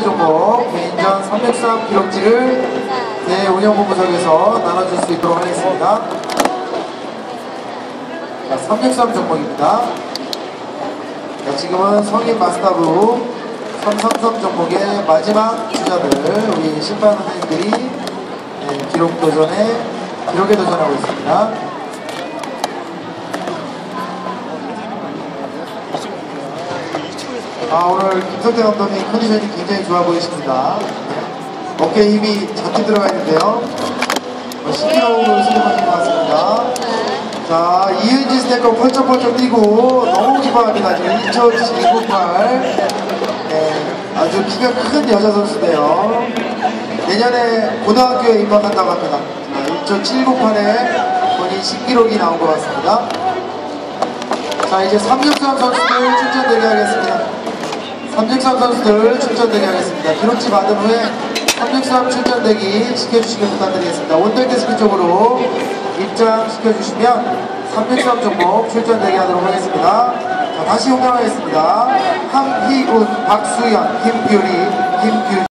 종목 개인전 363 기록지를 대운영본부석에서 나눠줄 수 있도록 하겠습니다. 자, 363 종목입니다. 자, 지금은 성인 마스터부 333 종목의 마지막 주자들 우리 심판 선생님들이 네, 기록 도전에 기록에 도전하고 있습니다. 아 오늘 김성태 감독님 컨디션이 굉장히 좋아 보이십니다. 어깨에 힘이 잔뜩 들어가 있는데요. 10kg로 수행하신 것 같습니다. 자 이은지 스태커 펄쩍펄쩍 뛰고 너무 기뻐합니다. 지금 1초798 네, 아주 키가 큰 여자 선수인데요. 내년에 고등학교에 입학한다고 합니다. 1초798에 본인 신기록이 나온 것 같습니다. 자 이제 363 선수들 출전되게 363 선수들 출전되게 하겠습니다. 기록지 받은 후에 363 출전되기 시켜주시길 부탁드리겠습니다. 원정대스키 쪽으로 입장시켜주시면 363 종목 출전되게 하도록 하겠습니다. 자, 다시 홍명하겠습니다. 함희운, 박수현, 김규리, 김규